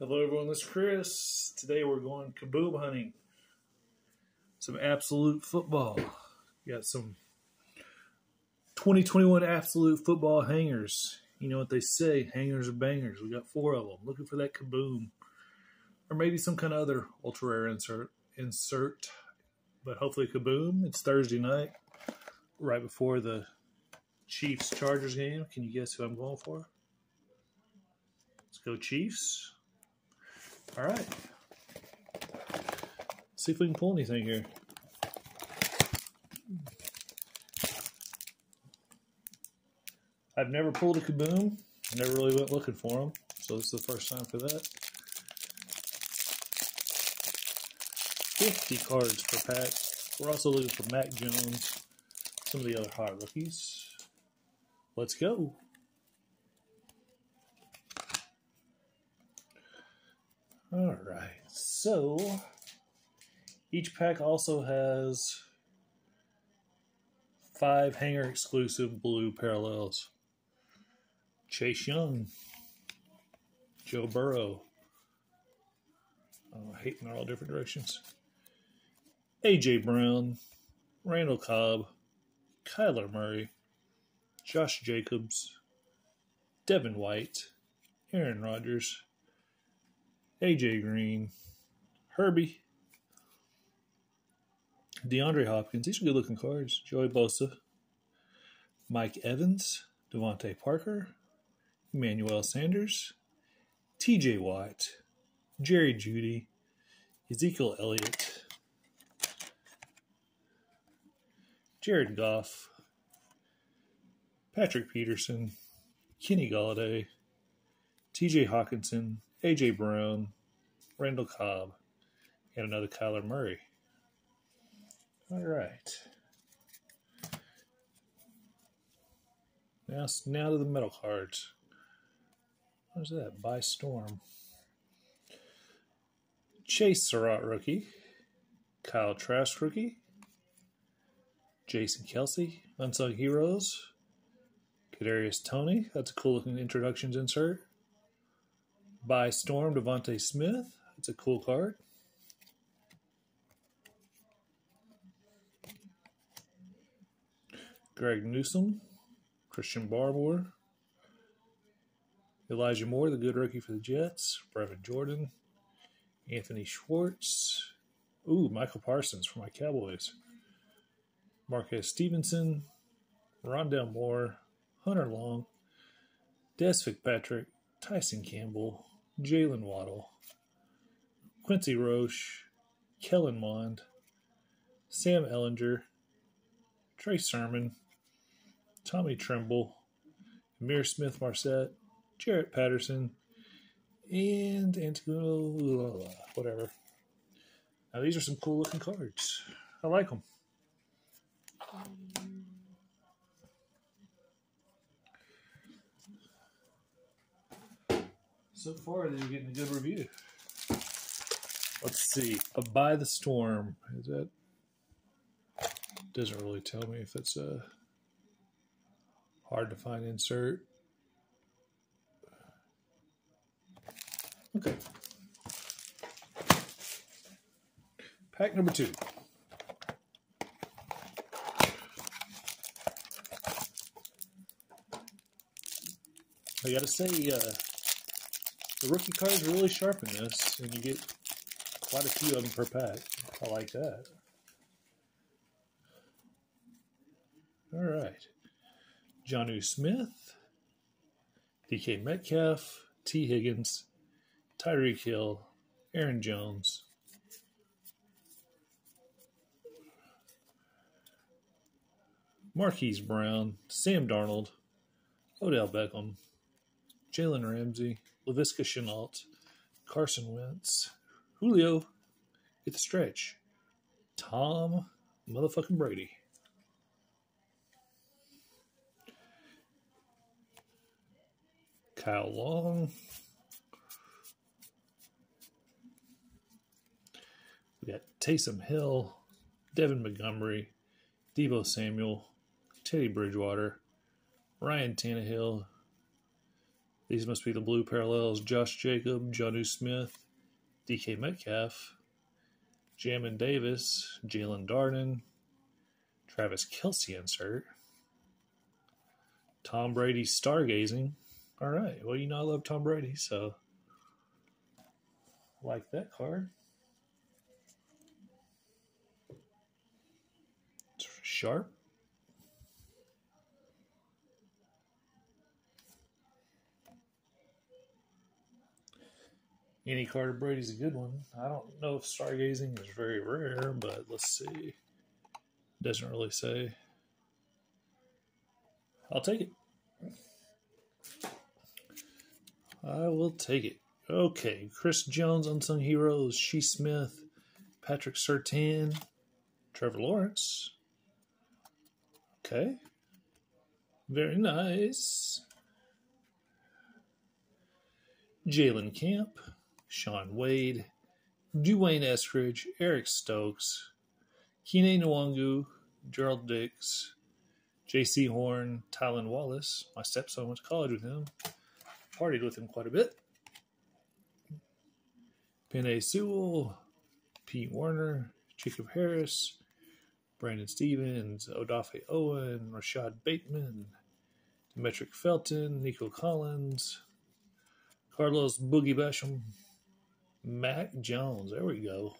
Hello, everyone. This is Chris. Today we're going kaboom hunting. Some absolute football. Got some 2021 absolute football hangers. You know what they say hangers are bangers. We got four of them. Looking for that kaboom. Or maybe some kind of other ultra rare insert. insert. But hopefully, kaboom. It's Thursday night, right before the Chiefs Chargers game. Can you guess who I'm going for? Let's go, Chiefs. All right. See if we can pull anything here. I've never pulled a kaboom. Never really went looking for them. So this is the first time for that. 50 cards per pack. We're also looking for Mac Jones, some of the other hot rookies. Let's go. All right, so each pack also has five hanger exclusive blue parallels. Chase Young, Joe Burrow. Oh, hating all different directions. AJ Brown, Randall Cobb, Kyler Murray, Josh Jacobs, Devin White, Aaron Rodgers, AJ Green, Herbie, DeAndre Hopkins. These are good looking cards. Joey Bosa, Mike Evans, DeVante Parker, Emmanuel Sanders, TJ Watt, Jerry Jeudy, Ezekiel Elliott, Jared Goff, Patrick Peterson, Kenny Golladay, TJ Hockenson, AJ Brown, Randall Cobb, and another Kyler Murray. All right. Now, now to the metal cards. What is that? By Storm. Chase Surratt rookie. Kyle Trask rookie. Jason Kelce, Unsung Heroes. Kadarius Toney. That's a cool looking introductions insert. By Storm, DeVonta Smith. It's a cool card. Greg Newsome, Christian Barbour, Elijah Moore, the good rookie for the Jets, Brevin Jordan, Anthony Schwartz, ooh, Michael Parsons for my Cowboys, Marquez Stevenson, Rondale Moore, Hunter Long, Dez Fitzpatrick, Tyson Campbell, Jaylen Waddle, Quincy Roche, Kellen Mond, Sam Ehlinger, Trey Sermon, Tommy Tremble, Ihmir Smith Marsette, Jarrett Patterson, and Antonio, whatever. Now, these are some cool looking cards. I like them. Um, So far, they're getting a good review. Let's see. A By the Storm. Is that. Doesn't really tell me if it's a hard to find insert. Okay. Pack number two. I gotta say, uh, the rookie cards are really sharp in this, and you get quite a few of them per pack. I like that. All right. Jonnu Smith, DK Metcalf, Tee Higgins, Tyreek Hill, Aaron Jones, Marquise Brown, Sam Darnold, Odell Beckham, Jalen Ramsey, Laviska Shenault, Carson Wentz, Julio, get the stretch, Tom motherfucking Brady. Kyle Long. We got Taysom Hill, Devin Montgomery, Deebo Samuel, Teddy Bridgewater, Ryan Tannehill, These must be the blue parallels Josh Jacob, Jonnu Smith, DK Metcalf, Jamin Davis, Jaelon Darden, Travis Kelce insert, Tom Brady stargazing. All right. Well, you know I love Tom Brady, so like that card. Sharp. Any Carter Brady's a good one. I don't know if stargazing is very rare, but let's see. Doesn't really say. I'll take it. I will take it. Okay, Chris Jones, Unsung Heroes, Shi Smith, Patrick Surtain, Trevor Lawrence. Okay. Very nice. Jalen Camp, Shaun Wade, D'Wayne Eskridge, Eric Stokes, Kene Nwangwu, Gerald Dix, J.C. Horn, Tylan Wallace. My stepson went to college with him. Partied with him quite a bit. Penei Sewell, Pete Werner, Jacob Harris, Brandon Stephens, Odafe Oweh, Rashod Bateman, Demetric Felton, Nico Collins, Carlos Boogie Basham, Mac Jones. There we go.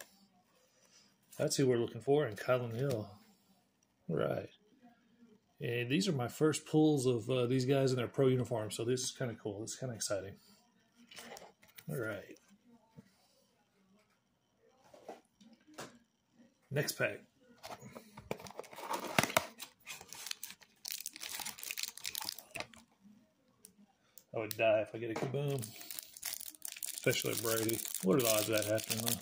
That's who we're looking for, and Kylin Hill. Right. And these are my first pulls of uh, these guys in their pro uniforms, so this is kind of cool. It's kind of exciting. All right. Next pack. I would die if I get a kaboom. Especially Brady. What are the odds of that happening, though?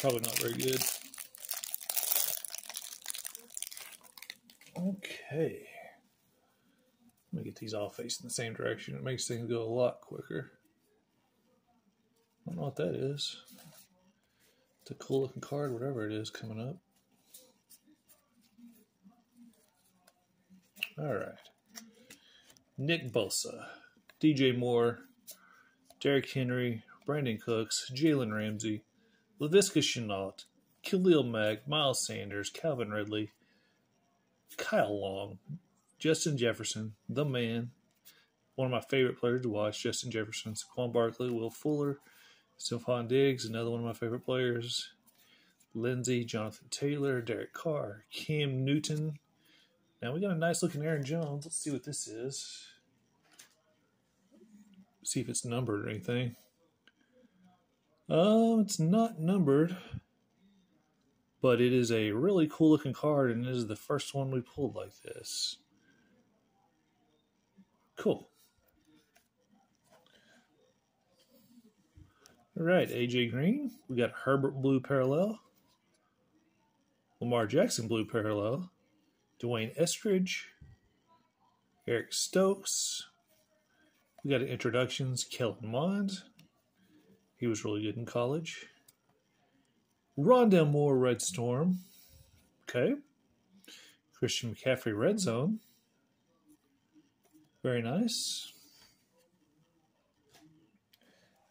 Probably not very good. Okay. Let me get these all facing the same direction. It makes things go a lot quicker. I don't know what that is. It's a cool looking card, whatever it is coming up. All right. Nick Bosa, DJ Moore, Derrick Henry, Brandin Cooks, Jalen Ramsey, Laviska Shenault, Khalil Mack, Miles Sanders, Calvin Ridley, Kyle Long, Justin Jefferson, the man, one of my favorite players to watch, Justin Jefferson, Saquon Barkley, Will Fuller, Stefon Diggs, another one of my favorite players, Lindsay, Jonathan Taylor, Derek Carr, Cam Newton. Now we got a nice looking Aaron Jones. Let's see what this is. See if it's numbered or anything. Um, it's not numbered, but it is a really cool looking card, and this is the first one we pulled like this. Cool. All right, AJ Green. We got Herbert Blue Parallel. Lamar Jackson Blue Parallel. D'Wayne Eskridge, Eric Stokes. We got introductions. Kellen Mond. He was really good in college. Rondale Moore Red Storm. Okay. Christian McCaffrey Red Zone. Very nice.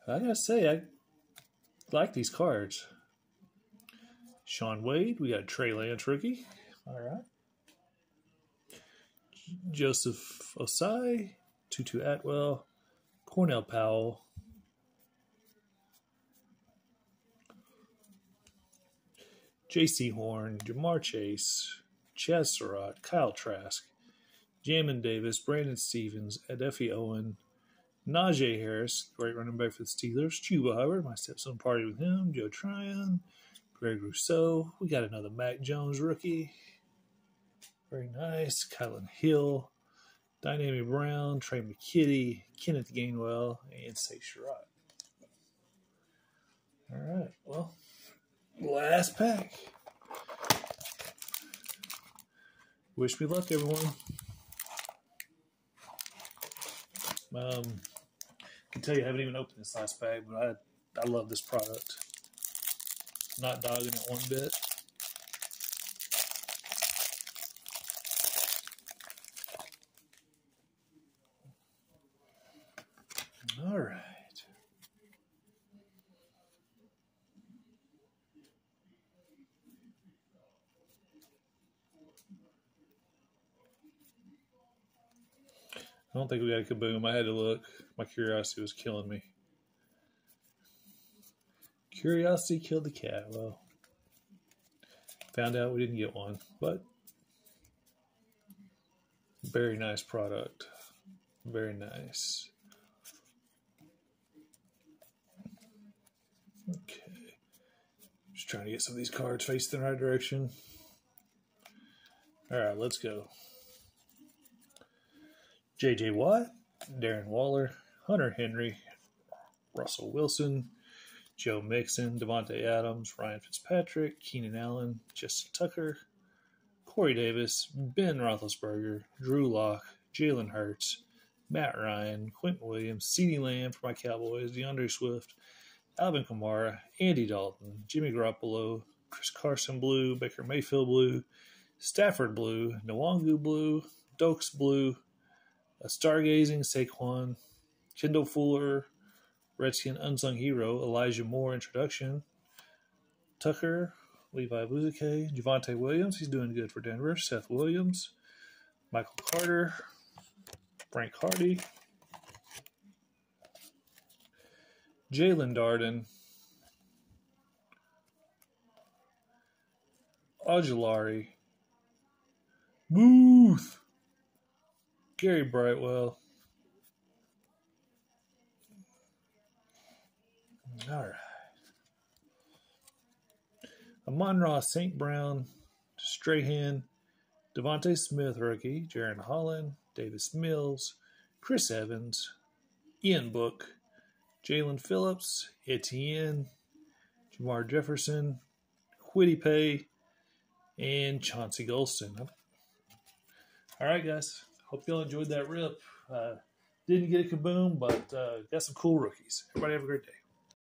I gotta say, I like these cards. Shaun Wade, we got Trey Lance rookie. All right. Joseph Ossai, Tutu Atwell, Cornell Powell, J.C. Horn, Ja'Marr Chase, Chaz Surratt, Kyle Trask, Jamin Davis, Brandon Stephens, Odafe Oweh, Najee Harris, great running back for the Steelers, Chuba Hubbard, my stepson party with him, Joe Tryon, Greg Rousseau. We got another Mac Jones rookie. Very nice. Kylin Hill, Dyami Brown, Tre' McKitty, Kenneth Gainwell, and Say Sherrod. All right. Well, last pack. Wish me luck, everyone. Um, I can tell you I haven't even opened this last bag, but I I love this product. Not dogging it one bit. All right. I don't think we got a kaboom. I had to look. My curiosity was killing me. Curiosity killed the cat. Well, found out we didn't get one, but very nice product. Very nice. Okay. Just trying to get some of these cards facing the right direction. All right, let's go. J.J. Watt, Darren Waller, Hunter Henry, Russell Wilson, Joe Mixon, Davante Adams, Ryan Fitzpatrick, Keenan Allen, Justin Tucker, Corey Davis, Ben Roethlisberger, Drew Lock, Jalen Hurts, Matt Ryan, Quentin Williams, CeeDee Lamb for my Cowboys, D'Andre Swift, Alvin Kamara, Andy Dalton, Jimmy Garoppolo, Chris Carson Blue, Baker Mayfield Blue, Stafford Blue, Nwangwu Blue, Dokes Blue, a Stargazing Saquon, Kendall Fuller, Redskin Unsung Hero, Elijah Moore Introduction, Tucker, Levi Buzuke, Javonte Williams, he's doing good for Denver, Seth Williams, Michael Carter, Frank Hardy, Jaelon Darden, Ojulari, Booth, Gary Brightwell. All right. Amon-Ra St. Brown, Strahan, DeVonta Smith rookie, Jaren Holland, Davis Mills, Chris Evans, Ian Book, Jaelan Phillips, Etienne, Jermar Jefferson, Kwity Paye, and Chauncey Golston. All right, guys. Hope y'all enjoyed that rip. Uh, didn't get a kaboom, but uh, got some cool rookies. Everybody have a great day.